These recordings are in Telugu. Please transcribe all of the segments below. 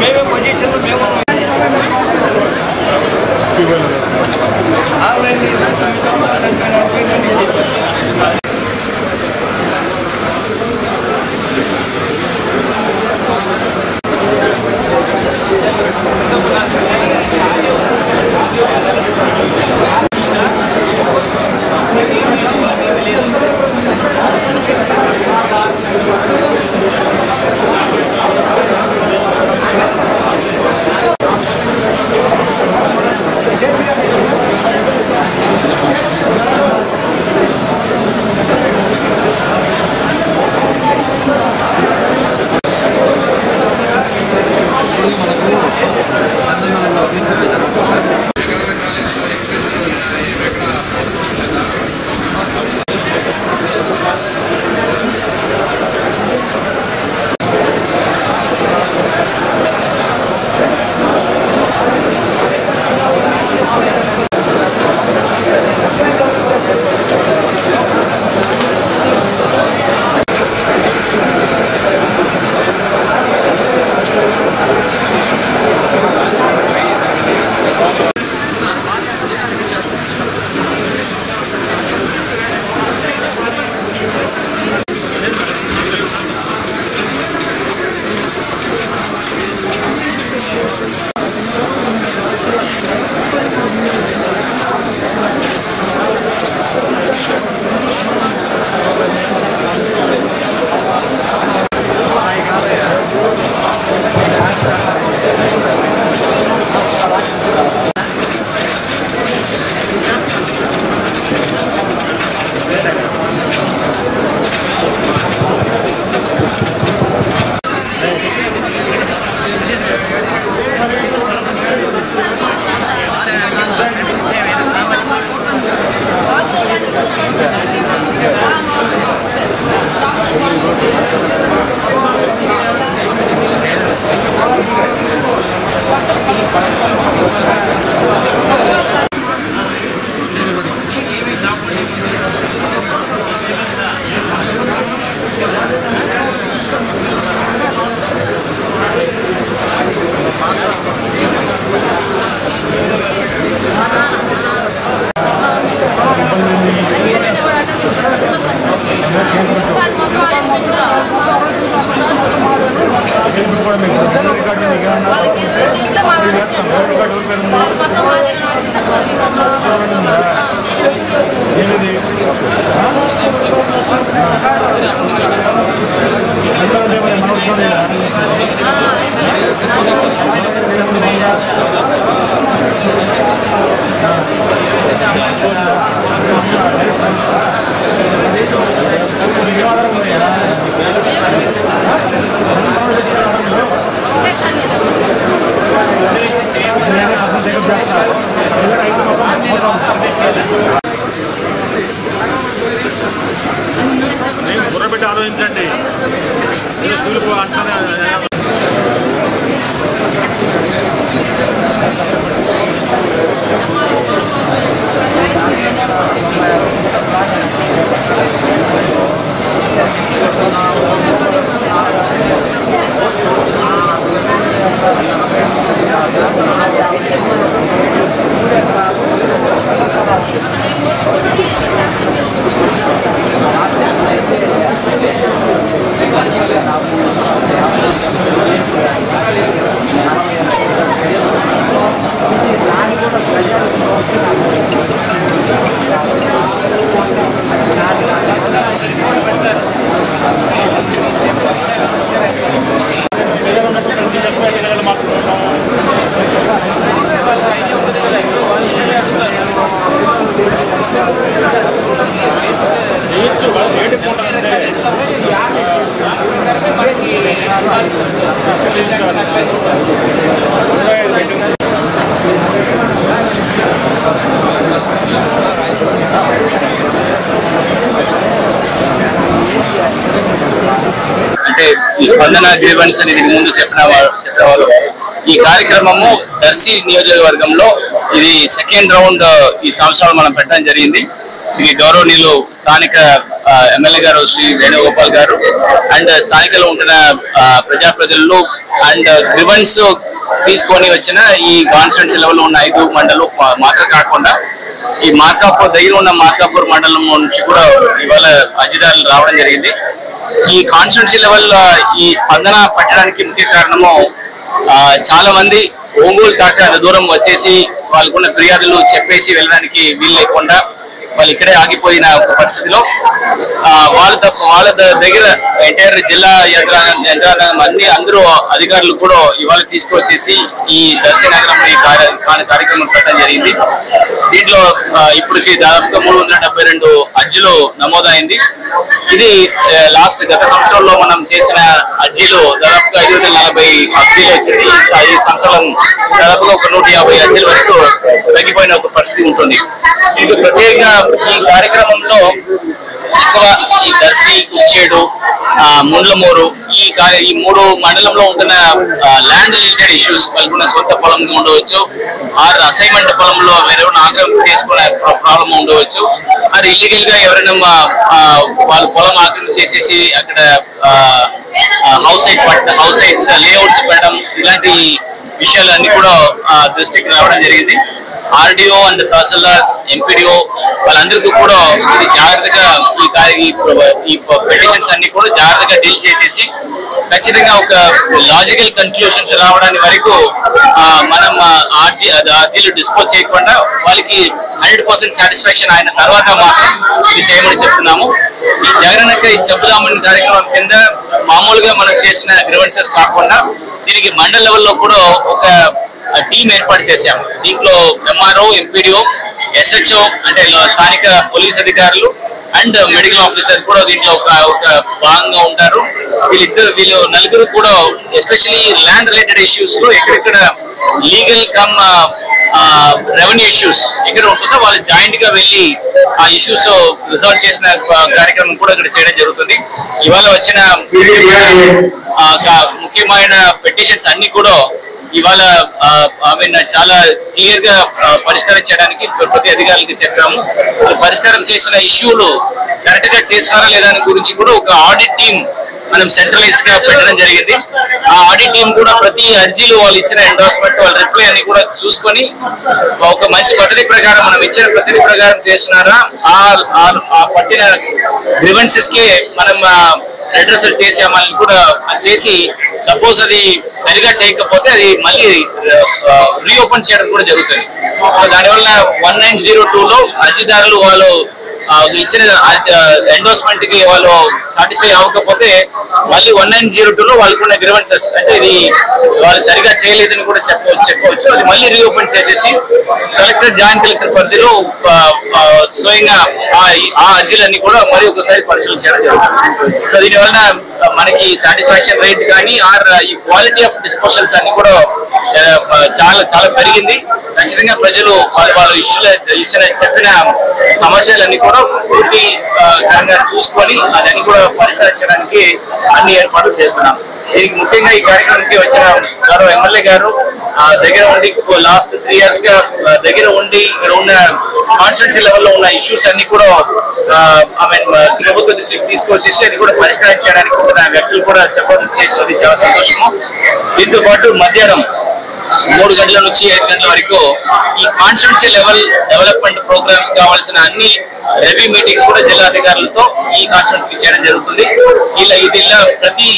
నుంచి స్పందన గ్రీవెన్స్ అనేది ఇది ముందు చెప్పిన వా- చెప్పిన ఈ కార్యక్రమము దర్శి నియోజకవర్గంలో ఇది సెకండ్ రౌండ్ ఈ సంవత్సరాలు మనం పెట్టడం జరిగింది. ఇది గౌరవనీయులు స్థానిక ఎమ్మెల్యే గారు శ్రీ వేణుగోపాల్ గారు అండ్ స్థానికలో ఉంటున్న ప్రజాప్రతినిధులు అండ్ గ్రివెన్స్ తీసుకొని వచ్చిన ఈ కాన్స్టిట్యున్సీ లెవెల్ ఉన్న ఐదు మండలు మాత్రం కాకుండా ఈ మార్కాపూర్ దగ్గర ఉన్న మార్కాపూర్ మండలం నుంచి కూడా ఇవాళ అర్జీదారులు రావడం జరిగింది. ఈ కాన్స్టిట్యూన్సీ లెవెల్ ఈ స్పందన పట్టడానికి ముఖ్య కారణము ఆ, చాలా మంది ఒంగోలు దాకా దూరం వచ్చేసి వాళ్ళకున్న ఫిర్యాదులు చెప్పేసి వెళ్ళడానికి వీలు లేకుండా వాళ్ళు ఇక్కడే ఆగిపోయిన పరిస్థితిలో వాళ్ళ వాళ్ళ దగ్గర ఎంటైర్ జిల్లా యంత్రాంగం యంత్రాంగం అన్ని అందరూ అధికారులు కూడా ఇవాళ తీసుకొచ్చేసి ఈ దర్శనగరంలో ఈ కార్య- కార్యక్రమం పెట్టడం జరిగింది. దీంట్లో ఇప్పటికి దాదాపుగా మూడు వందల డెబ్బై రెండు అర్జీలు నమోదైంది. ఇది లాస్ట్ గత సంవత్సరంలో మనం చేసిన అర్జీలు వందల అర్జీలు వచ్చింది ఈ సంవత్సరం దాదాపుగా ఒక నూట యాభై అర్జీల వరకు తగ్గిపోయిన ఒక పరిస్థితి ఉంటుంది. ఇది ప్రత్యేక ఈ కార్యక్రమంలో ఎక్కువ ఈ దర్శి కుచ్చేడు ముండ్లమూరు ఈ ఈ మూడు మండలంలో ఉంటున్న ల్యాండ్ రిలేటెడ్ ఇష్యూస్ పలుకున్న సొంత పొలం ఉండవచ్చు ఆరు అసైన్మెంట్ పొలంలో ఎవరైనా ఆక్రమణ చేసుకునే ప్రాబ్లం ఉండవచ్చు. అది ఇల్లీగల్గా ఎవరైనా వాళ్ళ పొలం ఆక్రమణ చేసేసి అక్కడ house site patta house sites layouts పెట్టడం ఇలాంటి విషయాలన్నీ కూడా ఆ, దృష్టికి రావడం జరిగింది. ఆర్డిఓ అండ్ తహసీల్దార్స్ ఎంపీడీఓ వాళ్ళందరికీ కూడా ఇది జాగ్రత్తగా ఈ కార్య- ఈ పెటిషన్స్ అన్ని కూడా జాగ్రత్తగా డీల్ చేసేసి ఖచ్చితంగా ఒక లాజికల్ కన్క్లూషన్స్ రావడానికి వరకు మనం ఆర్జీ అది ఆర్జీలు డిస్పోజ్ చేయకుండా వాళ్ళకి హండ్రెడ్ పర్సెంట్ సాటిస్ఫాక్షన్ అయిన తర్వాత మాత్రం ఇది చేయమని చెప్తున్నాము. ఈ జగనక్క ఈ చెప్పుదామని కార్యక్రమం కింద మామూలుగా మనం చేసిన గ్రివెన్సెస్ కాకుండా దీనికి మండల లెవెల్లో కూడా ఒక టీం ఏర్పాటు చేశాం దీంట్లో ఎంఆర్ఓ ఎంపీడీఓ ఎస్హెచ్ఓ అంటే స్థానిక పోలీస్ అధికారులు అండ్ మెడికల్ ఆఫీసర్ కూడా దీంట్లో ఒక ఒక భాగంగా ఉంటారు. వీళ్ళిద్దరు వీళ్ళు నలుగురు కూడా ఎస్పెషల్లీ ల్యాండ్ రిలేటెడ్ ఇష్యూస్లో ఎక్కడెక్కడ లీగల్ కమ్ రెవెన్యూ ఇష్యూస్ ఇక్కడ ఉంటుందో. వాళ్ళు జాయింట్గా వెళ్ళి ఆ ఇష్యూస్ రిజాల్వ్ చేసిన కార్యక్రమం కూడా ఇక్కడ చేయడం జరుగుతుంది. ఇవాళ వచ్చిన ఆ, ముఖ్యమైన పెటిషన్స్ అన్ని కూడా ఇవాళ ఐ మీన్ చాలా క్లియర్గా పరిష్కారం చేయడానికి ప్రతి అధికారులకి చెప్పాము. పరిష్కారం చేసిన ఇష్యూలు కరెక్ట్గా చేస్తున్నారా లేదా అని గురించి కూడా ఒక ఆడిట్ టీం మనం సెంట్రలైజ్గా పెట్టడం జరిగింది. ఆ ఆడిట్ టీం కూడా ప్రతి అర్జీలు వాళ్ళు ఇచ్చిన ఎండోర్స్మెంట్ వాళ్ళ రిప్లై అన్ని కూడా చూసుకొని ఒక మంచి పద్ధతి ప్రకారం మనం ఇచ్చిన పద్ధతి ప్రకారం చేస్తున్నారా? ఆ ఆ- పట్టిన గ్రివెన్సెస్కి మనం అడ్రస్ మనల్ని కూడా చేసి సపోజ్ అది సరిగా చేయకపోతే అది మళ్ళీ రీఓపెన్ చేయడం కూడా జరుగుతుంది. దానివల్ల వన్ నైన్ జీరో టూ లో అర్జీదారులు వాళ్ళు ఇచ్చిన ఎండోర్స్మెంట్కి వాళ్ళు సాటిస్ఫై అవ్వకపోతే మళ్ళీ వన్ నైన్ జీరో టూ లో వాళ్ళకున్న గ్రివెన్సెస్ అంటే ఇది వాళ్ళు సరిగా చేయలేదని కూడా చెప్పవచ్చు చెప్పవచ్చు. అది మళ్ళీ రీఓపెన్ చేసేసి కలెక్టర్ జాయింట్ కలెక్టర్ పరిధిలో ఆ, స్వయంగా ఆ అర్జీలన్నీ కూడా మరి ఒకసారి పరిశీలన చేయడం జరుగుతుంది. సో దీనివల్ల మనకి సాటిస్ఫాక్షన్ రేట్ కానీ ఆర్ ఈ క్వాలిటీ ఆఫ్ డిస్పోజల్స్ అన్ని కూడా చాలా చాలా పెరిగింది. ఖచ్చితంగా ప్రజలు వాళ్ళు వాళ్ళు ఇష్యూ ఇచ్చిన చెప్పిన సమస్యలన్నీ కూడా పూర్తి ఆ, కరంగా చూసుకొని అదన్నీ కూడా పరిష్కరించడానికి అన్ని ఏర్పాట్లు చేస్తున్నాం. దీనికి ముఖ్యంగా ఈ కార్యక్రమానికి వచ్చిన గౌరవ ఎమ్మెల్యే గారు ఆ, దగ్గర ఉండి లాస్ట్ త్రీ ఇయర్స్గా దగ్గర ఉండి ఇక్కడ ఉన్న కాన్స్టిట్యూన్సీ లెవెల్లో ఉన్న ఇష్యూస్ అన్ని కూడా ఐ మీన్ ప్రభుత్వ దృష్టికి తీసుకొచ్చేసి అది కూడా పరిష్కారం చేయడానికి కూడా వ్యక్తులు కూడా చెప్పడం చేసినది చాలా సంతోషము. దీంతో పాటు మధ్యాహ్నం మూడు గంటల నుంచి ఐదు గంటల వరకు ఈ కాన్స్టిట్యూన్సీ లెవెల్ డెవలప్మెంట్ కావాల్సిన అన్ని రెవీ మీటింగ్స్ కూడా జిల్లా అధికారులతో ఈ కాన్స్టిట్యూన్సీ కి చేయడం జరుగుతుంది. ఇలా ఇది ప్రతి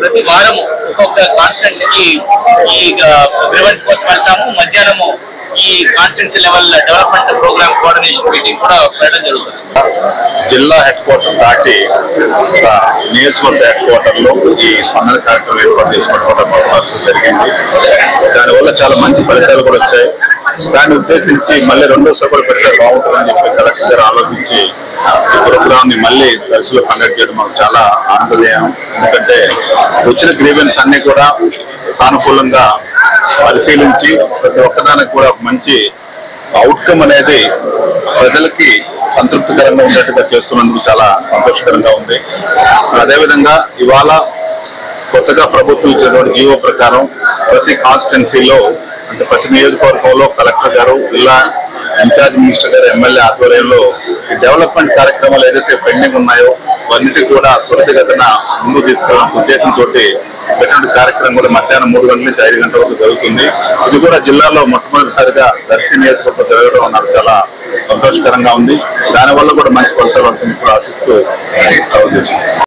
ప్రతి వారము ఒక్కొక్క కాన్స్టిట్యూన్సీకి ఈ గ్రివెన్స్ కోసం వెళ్తాము. మధ్యాహ్నము ఈ constituency level development program coordination meeting కూడా పెట్టడం జరుగుతుంది. జిల్లా హెడ్ క్వార్టర్ దాటి నియోజకవర్గ హెడ్ క్వార్టర్లో ఈ స్పందన కార్యక్రమం ఏర్పాటు చేసుకోవడం జరిగింది. దానివల్ల చాలా మంచి ఫలితాలు కూడా వచ్చాయి. దాన్ని ఉద్దేశించి మళ్ళీ రెండో సభలు పెడితే బాగుంటుందని చెప్పి కలెక్టర్ ఆలోచించి ఈ ప్రోగ్రామ్ని మళ్ళీ దర్శలో కండక్ట్ చేయడం మాకు చాలా ఆనందదాయం. ఎందుకంటే వచ్చిన గ్రీవెన్స్ అన్ని కూడా సానుకూలంగా పరిశీలించి ప్రతి ఒక్కదానికి కూడా ఒక మంచి అవుట్కమ్ అనేది ప్రజలకి సంతృప్తికరంగా ఉండేట్టుగా చేస్తున్నందుకు చాలా సంతోషకరంగా ఉంది. అదేవిధంగా ఇవాళ కొత్తగా ప్రభుత్వం ఇచ్చినటువంటి జీవో ప్రకారం ప్రతి కాన్స్టిట్యున్సీలో అంటే ప్రతి నియోజకవర్గంలో కలెక్టర్ గారు జిల్లా ఇన్ఛార్జ్ మినిస్టర్ గారు ఎమ్మెల్యే ఆధ్వర్యంలో ఈ డెవలప్మెంట్ కార్యక్రమాలు ఏదైతే పెండింగ్ ఉన్నాయో అవన్నిటి కూడా త్వరితగతిన ముందు తీసుకెళ్ళడం ఉద్దేశంతో పెట్టినటువంటి కార్యక్రమం కూడా మధ్యాహ్నం మూడు గంటల నుంచి ఐదు గంటల వరకు జరుగుతుంది. ఇది కూడా జిల్లాలో మొట్టమొదటిసారిగా దర్శి నియోజకవర్గం జరగడం నాకు చాలా సంతోషకరంగా ఉంది. దానివల్ల కూడా మంచి ఫలితాలు వస్తుంది ఇప్పుడు ఆశిస్తూ సెలవు